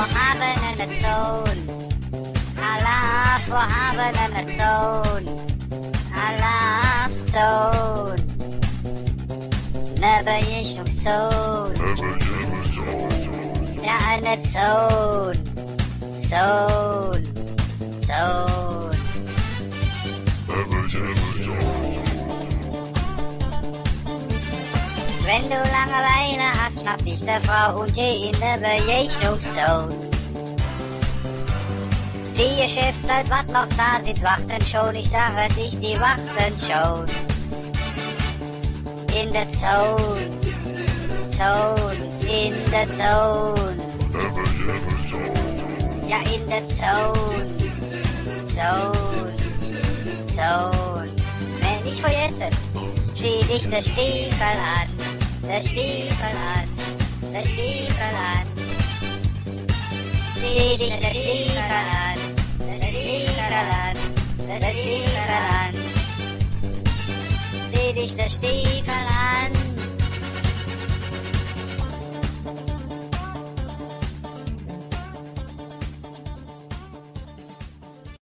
haben eine Zone. Allah vorhaben eine Zone. Allah Zone. Never ich noch Zone. Ja, eine Zone. Zone. Zone. Wenn du Langeweile hast, schnapp dich der Frau und geh in der Begegnungszone. Die Geschäftsleute, was noch da sind, warten schon. Ich sage dich, die warten schon. In der Zone. Zone. In der Zone. Ja, in der Zone. Zone. Zone. Wenn ich jetzt, zieh dich der Stiefel an. Der Stiefel an. Der Stiefel an. Zieh dich der Stiefel an. Der Stiefel an. Der Stiefel an. Zieh dich der Stiefel an.